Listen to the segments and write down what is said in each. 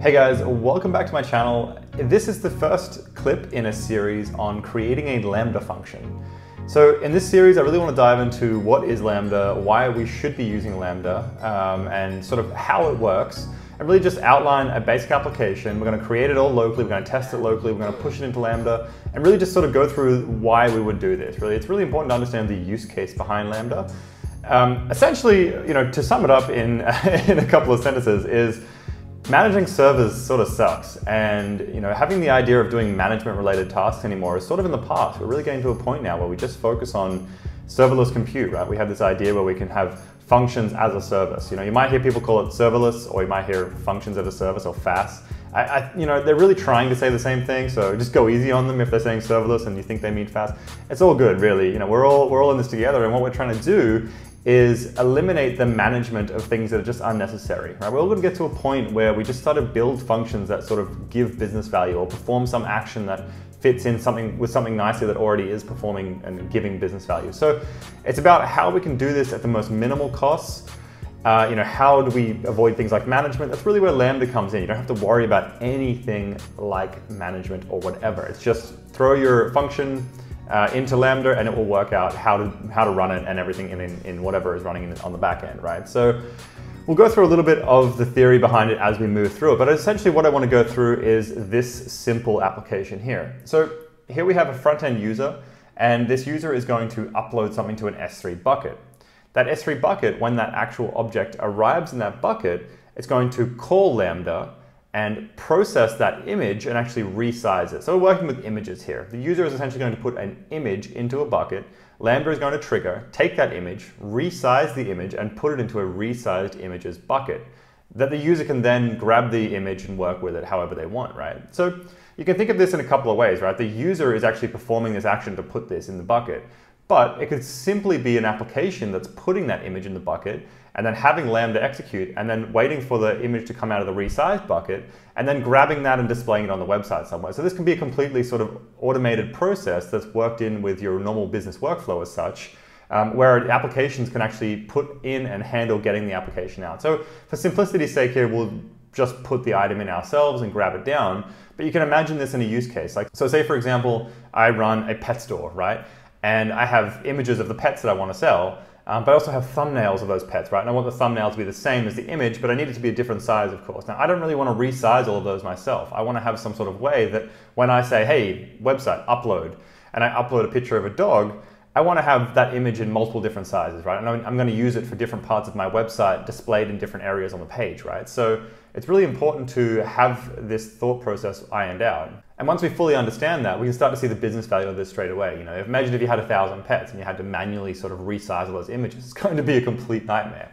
Hey guys, welcome back to my channel. This is the first clip in a series on creating a Lambda function. So in this series, I really want to dive into what is Lambda, why we should be using Lambda, um, and sort of how it works, and really just outline a basic application. We're going to create it all locally, we're going to test it locally, we're going to push it into Lambda, and really just sort of go through why we would do this. Really, it's really important to understand the use case behind Lambda. Um, essentially, you know, to sum it up in, in a couple of sentences is Managing servers sort of sucks, and you know having the idea of doing management-related tasks anymore is sort of in the past. We're really getting to a point now where we just focus on serverless compute, right? We have this idea where we can have functions as a service. You know, you might hear people call it serverless, or you might hear functions as a service, or FaaS. I, I, you know, they're really trying to say the same thing, so just go easy on them if they're saying serverless and you think they mean FaaS. It's all good, really. You know, we're all we're all in this together, and what we're trying to do is eliminate the management of things that are just unnecessary. Right? We're all going to get to a point where we just start to build functions that sort of give business value or perform some action that fits in something with something nicely that already is performing and giving business value. So it's about how we can do this at the most minimal costs. Uh, you know, how do we avoid things like management? That's really where Lambda comes in. You don't have to worry about anything like management or whatever. It's just throw your function, uh, into Lambda and it will work out how to, how to run it and everything in, in, in whatever is running in, on the back end, right? So we'll go through a little bit of the theory behind it as we move through it, but essentially what I want to go through is this simple application here. So here we have a front-end user and this user is going to upload something to an S3 bucket. That S3 bucket, when that actual object arrives in that bucket, it's going to call Lambda and process that image and actually resize it. So we're working with images here. The user is essentially going to put an image into a bucket. Lambda is going to trigger, take that image, resize the image, and put it into a resized images bucket that the user can then grab the image and work with it however they want, right? So you can think of this in a couple of ways, right? The user is actually performing this action to put this in the bucket, but it could simply be an application that's putting that image in the bucket and then having Lambda execute, and then waiting for the image to come out of the resized bucket, and then grabbing that and displaying it on the website somewhere. So this can be a completely sort of automated process that's worked in with your normal business workflow as such, um, where applications can actually put in and handle getting the application out. So for simplicity's sake here, we'll just put the item in ourselves and grab it down. But you can imagine this in a use case. Like, so say for example, I run a pet store, right? And I have images of the pets that I want to sell. Um, but I also have thumbnails of those pets, right? And I want the thumbnail to be the same as the image, but I need it to be a different size, of course. Now, I don't really want to resize all of those myself. I want to have some sort of way that when I say, hey, website, upload, and I upload a picture of a dog, I want to have that image in multiple different sizes, right? And I'm going to use it for different parts of my website displayed in different areas on the page, right? So it's really important to have this thought process ironed out. And once we fully understand that, we can start to see the business value of this straight away. You know, imagine if you had a thousand pets and you had to manually sort of resize all those images. It's going to be a complete nightmare.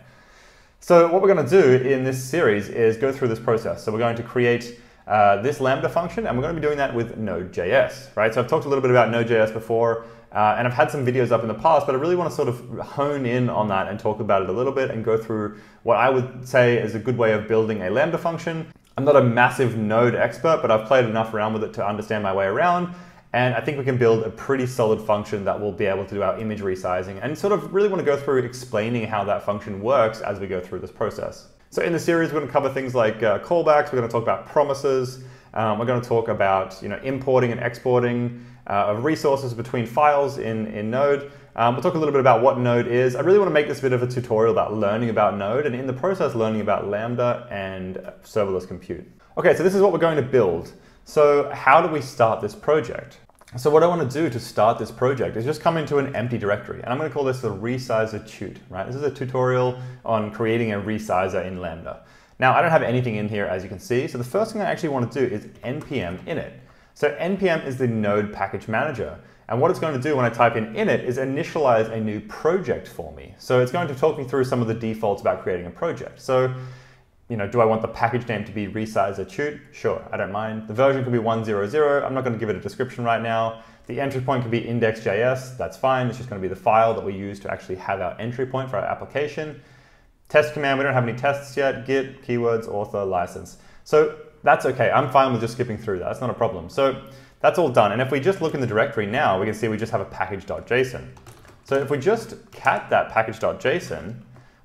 So what we're going to do in this series is go through this process. So we're going to create uh, this Lambda function, and we're going to be doing that with Node.js, right? So I've talked a little bit about Node.js before, uh, and I've had some videos up in the past, but I really want to sort of hone in on that and talk about it a little bit and go through what I would say is a good way of building a Lambda function I'm not a massive node expert, but I've played enough around with it to understand my way around. And I think we can build a pretty solid function that will be able to do our image resizing and sort of really want to go through explaining how that function works as we go through this process. So in the series, we're going to cover things like uh, callbacks, we're going to talk about promises, um, we're going to talk about you know, importing and exporting uh, of resources between files in, in Node. Um, we'll talk a little bit about what Node is. I really want to make this bit of a tutorial about learning about Node and in the process learning about Lambda and serverless compute. Okay, so this is what we're going to build. So how do we start this project? So what I want to do to start this project is just come into an empty directory and I'm going to call this the resizer tut, right? This is a tutorial on creating a resizer in Lambda. Now I don't have anything in here as you can see, so the first thing I actually want to do is npm init. So npm is the node package manager. And what it's going to do when I type in init is initialize a new project for me. So it's going to talk me through some of the defaults about creating a project. So, you know, do I want the package name to be resizer tut? Sure, I don't mind. The version could be 100. I'm not going to give it a description right now. The entry point could be index.js. That's fine. It's just going to be the file that we use to actually have our entry point for our application. Test command, we don't have any tests yet. Git, keywords, author, license. So that's okay. I'm fine with just skipping through that. That's not a problem. So that's all done. And if we just look in the directory now, we can see we just have a package.json. So if we just cat that package.json,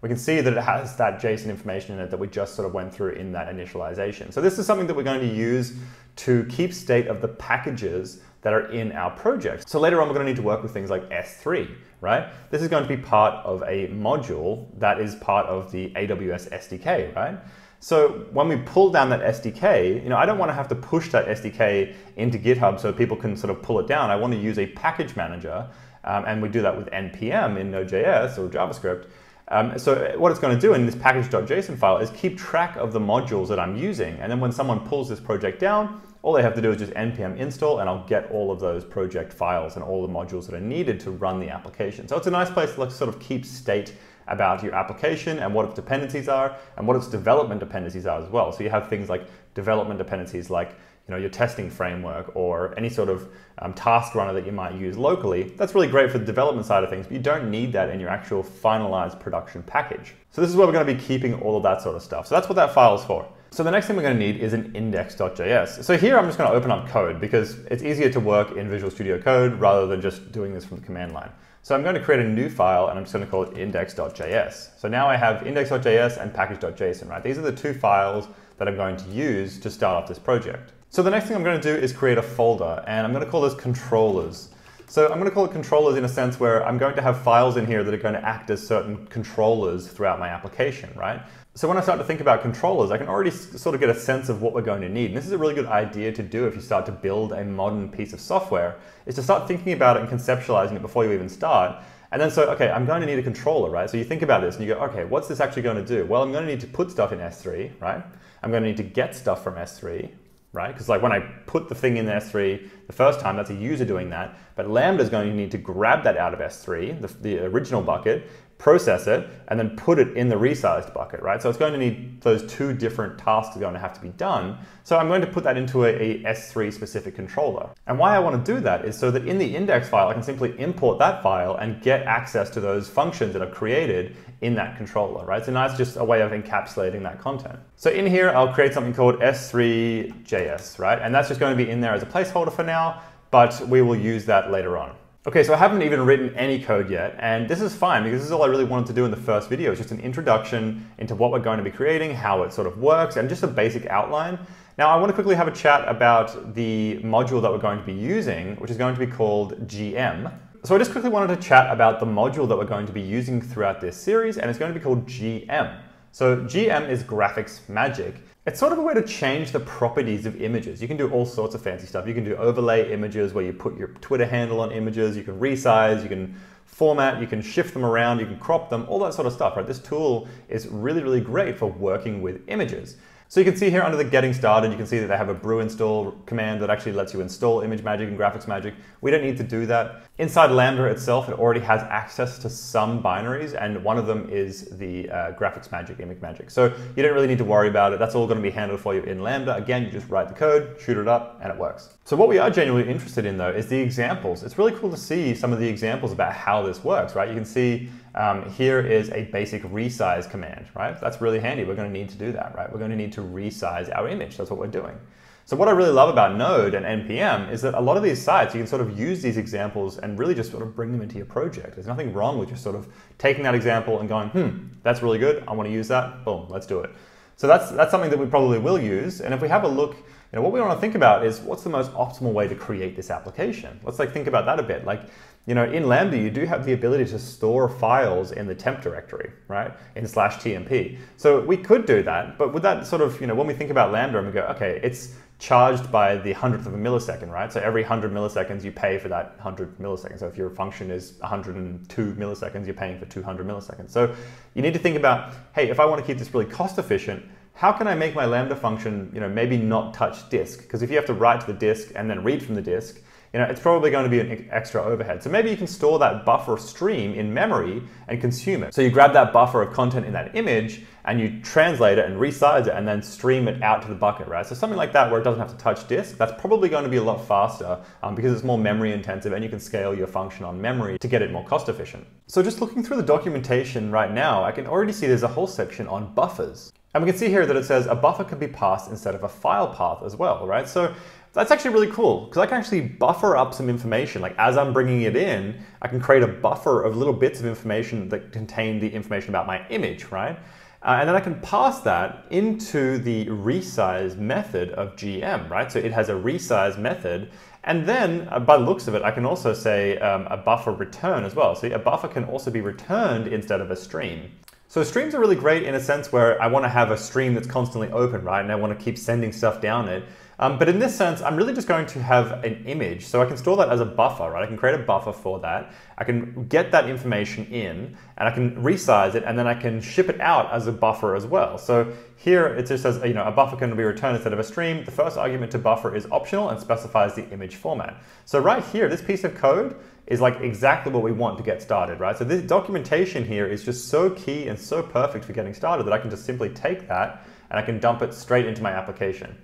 we can see that it has that JSON information in it that we just sort of went through in that initialization. So this is something that we're going to use to keep state of the packages that are in our project. So later on, we're going to need to work with things like S3, right? This is going to be part of a module that is part of the AWS SDK, right? So when we pull down that SDK, you know, I don't want to have to push that SDK into GitHub so people can sort of pull it down. I want to use a package manager, um, and we do that with npm in Node.js or JavaScript. Um, so what it's going to do in this package.json file is keep track of the modules that I'm using. And then when someone pulls this project down, all they have to do is just npm install and I'll get all of those project files and all the modules that are needed to run the application. So it's a nice place to like sort of keep state about your application and what its dependencies are and what its development dependencies are as well. So you have things like development dependencies like you know, your testing framework or any sort of um, task runner that you might use locally. That's really great for the development side of things, but you don't need that in your actual finalized production package. So this is where we're going to be keeping all of that sort of stuff. So that's what that file is for. So the next thing we're going to need is an index.js. So here I'm just going to open up code because it's easier to work in Visual Studio Code rather than just doing this from the command line. So I'm going to create a new file and I'm just going to call it index.js. So now I have index.js and package.json, right? These are the two files that I'm going to use to start off this project. So the next thing I'm going to do is create a folder and I'm going to call this controllers. So I'm going to call it controllers in a sense where I'm going to have files in here that are going to act as certain controllers throughout my application, right? So when I start to think about controllers, I can already sort of get a sense of what we're going to need. And this is a really good idea to do if you start to build a modern piece of software, is to start thinking about it and conceptualizing it before you even start. And then so, okay, I'm going to need a controller, right? So you think about this and you go, okay, what's this actually going to do? Well, I'm going to need to put stuff in S3, right? I'm going to need to get stuff from S3, right? Because like when I put the thing in S3 the first time, that's a user doing that. But Lambda is going to need to grab that out of S3, the, the original bucket, process it, and then put it in the resized bucket, right? So it's going to need those two different tasks are going to have to be done. So I'm going to put that into a, a S3 specific controller. And why I want to do that is so that in the index file, I can simply import that file and get access to those functions that are created in that controller, right? So now it's just a way of encapsulating that content. So in here, I'll create something called S3JS, right? And that's just going to be in there as a placeholder for now, but we will use that later on. Okay, so I haven't even written any code yet, and this is fine because this is all I really wanted to do in the first video. It's just an introduction into what we're going to be creating, how it sort of works, and just a basic outline. Now I want to quickly have a chat about the module that we're going to be using, which is going to be called GM. So I just quickly wanted to chat about the module that we're going to be using throughout this series, and it's going to be called GM. So GM is GraphicsMagick, it's sort of a way to change the properties of images. You can do all sorts of fancy stuff. You can do overlay images where you put your Twitter handle on images, you can resize, you can format, you can shift them around, you can crop them, all that sort of stuff, right? This tool is really, really great for working with images. So you can see here under the getting started, you can see that they have a brew install command that actually lets you install ImageMagick and GraphicsMagick. We don't need to do that. Inside Lambda itself, it already has access to some binaries, and one of them is the uh, GraphicsMagick, ImageMagick. So you don't really need to worry about it. That's all going to be handled for you in Lambda. Again, you just write the code, shoot it up, and it works. So what we are genuinely interested in though is the examples. It's really cool to see some of the examples about how this works, right? You can see um, here is a basic resize command, right? That's really handy. We're going to need to do that, right? We're going to need to resize our image. That's what we're doing. So what I really love about Node and NPM is that a lot of these sites, you can sort of use these examples and really just sort of bring them into your project. There's nothing wrong with just sort of taking that example and going, hmm, that's really good. I want to use that. Boom, let's do it. So that's, that's something that we probably will use. And if we have a look, you know, what we want to think about is what's the most optimal way to create this application? Let's like think about that a bit. Like you know, in Lambda, you do have the ability to store files in the temp directory, right, in slash TMP. So we could do that, but with that sort of, you know, when we think about Lambda and we go, okay, it's charged by the hundredth of a millisecond, right? So every 100 milliseconds, you pay for that 100 milliseconds. So if your function is 102 milliseconds, you're paying for 200 milliseconds. So you need to think about, hey, if I want to keep this really cost efficient, how can I make my Lambda function, you know, maybe not touch disk? Because if you have to write to the disk and then read from the disk, you know, it's probably going to be an extra overhead. So maybe you can store that buffer stream in memory and consume it. So you grab that buffer of content in that image and you translate it and resize it and then stream it out to the bucket, right? So something like that where it doesn't have to touch disk, that's probably going to be a lot faster um, because it's more memory intensive and you can scale your function on memory to get it more cost efficient. So just looking through the documentation right now, I can already see there's a whole section on buffers. And we can see here that it says a buffer can be passed instead of a file path as well, right? So that's actually really cool because I can actually buffer up some information. Like as I'm bringing it in, I can create a buffer of little bits of information that contain the information about my image, right? Uh, and then I can pass that into the resize method of GM, right? So it has a resize method. And then uh, by the looks of it, I can also say um, a buffer return as well. So a buffer can also be returned instead of a stream. So streams are really great in a sense where I want to have a stream that's constantly open, right? And I want to keep sending stuff down it. Um, but in this sense, I'm really just going to have an image. So I can store that as a buffer, right? I can create a buffer for that. I can get that information in and I can resize it and then I can ship it out as a buffer as well. So here it just says, you know, a buffer can be returned instead of a stream. The first argument to buffer is optional and specifies the image format. So right here, this piece of code is like exactly what we want to get started, right? So this documentation here is just so key and so perfect for getting started that I can just simply take that and I can dump it straight into my application.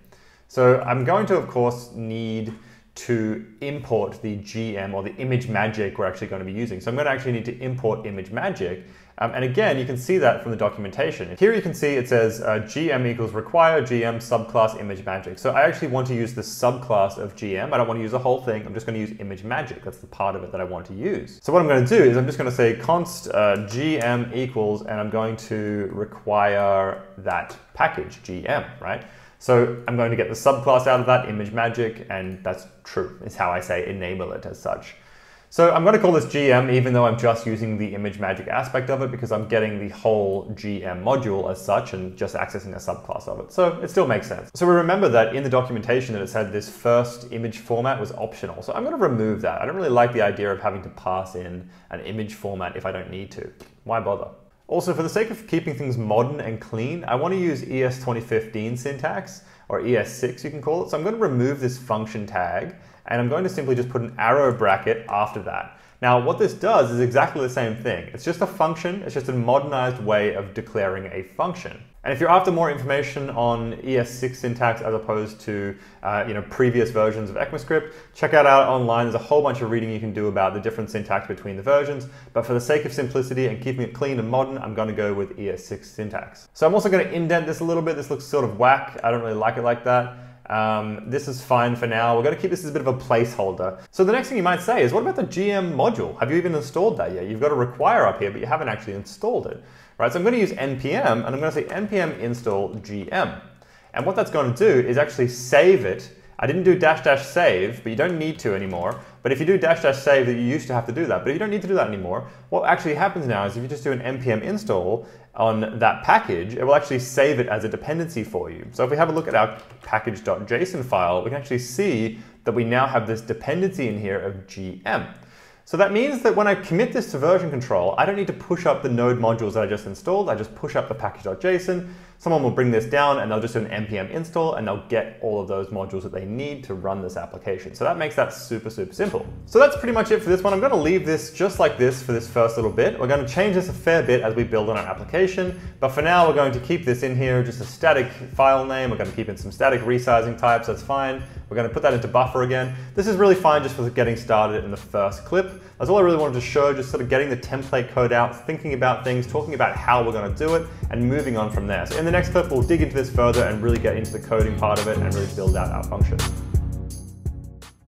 So I'm going to, of course, need to import the GM or the ImageMagick we're actually going to be using. So I'm going to actually need to import ImageMagick. Um, and again, you can see that from the documentation. Here you can see it says uh, GM equals require GM subclass ImageMagick. So I actually want to use the subclass of GM. I don't want to use the whole thing. I'm just going to use ImageMagick. That's the part of it that I want to use. So what I'm going to do is I'm just going to say const uh, GM equals, and I'm going to require that package GM, right? So I'm going to get the subclass out of that, ImageMagick, and that's true, is how I say enable it as such. So I'm going to call this GM even though I'm just using the ImageMagick aspect of it because I'm getting the whole GM module as such and just accessing a subclass of it. So it still makes sense. So we remember that in the documentation that it said this first image format was optional. So I'm going to remove that. I don't really like the idea of having to pass in an image format if I don't need to. Why bother? Also, for the sake of keeping things modern and clean, I want to use ES 2015 syntax, or ES6 you can call it. So I'm going to remove this function tag, and I'm going to simply just put an arrow bracket after that. Now, what this does is exactly the same thing. It's just a function, it's just a modernized way of declaring a function. And if you're after more information on ES6 syntax as opposed to uh, you know, previous versions of ECMAScript, check out out online. There's a whole bunch of reading you can do about the different syntax between the versions. But for the sake of simplicity and keeping it clean and modern, I'm going to go with ES6 syntax. So I'm also going to indent this a little bit. This looks sort of whack. I don't really like it like that. Um, this is fine for now. We're going to keep this as a bit of a placeholder. So the next thing you might say is, what about the GM module? Have you even installed that yet? You've got a require up here, but you haven't actually installed it. Right, so I'm going to use npm, and I'm going to say npm install gm. And what that's going to do is actually save it. I didn't do dash dash save, but you don't need to anymore. But if you do dash dash save, you used to have to do that, but you don't need to do that anymore. What actually happens now is if you just do an npm install on that package, it will actually save it as a dependency for you. So if we have a look at our package.json file, we can actually see that we now have this dependency in here of gm. So that means that when I commit this to version control, I don't need to push up the node modules that I just installed. I just push up the package.json. Someone will bring this down and they'll just do an npm install and they'll get all of those modules that they need to run this application. So that makes that super, super simple. So that's pretty much it for this one. I'm going to leave this just like this for this first little bit. We're going to change this a fair bit as we build on our application. But for now, we're going to keep this in here, just a static file name. We're going to keep in some static resizing types. That's fine. We're going to put that into buffer again. This is really fine just for getting started in the first clip. That's all I really wanted to show, just sort of getting the template code out, thinking about things, talking about how we're going to do it, and moving on from there. So in the next clip, we'll dig into this further and really get into the coding part of it and really build out our function.